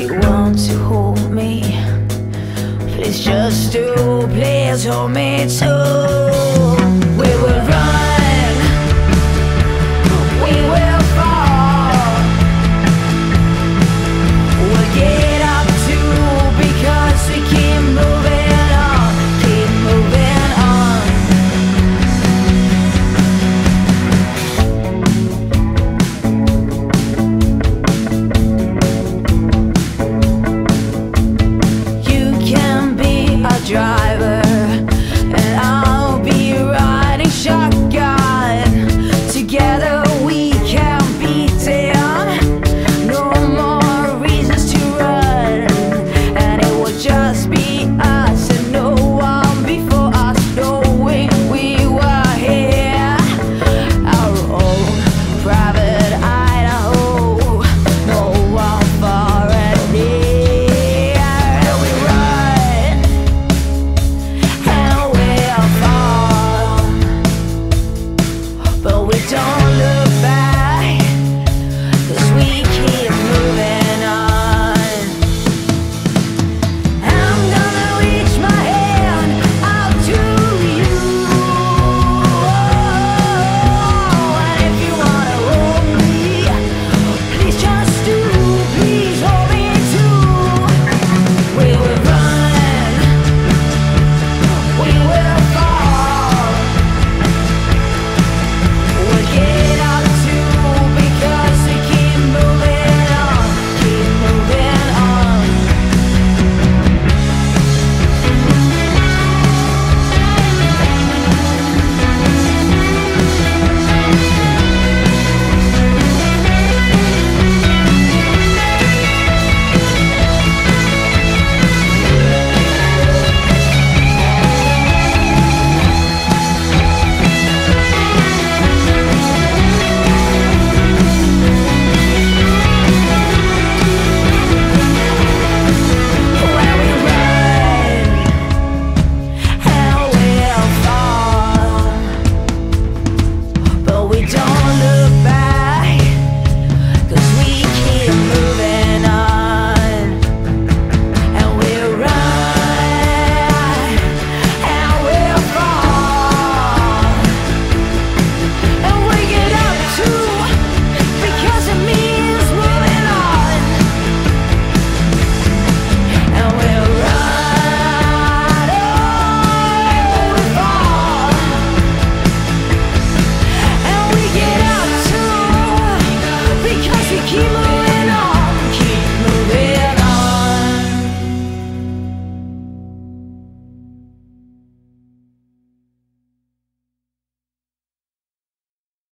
you want to hold me, please just do, please hold me too. we don't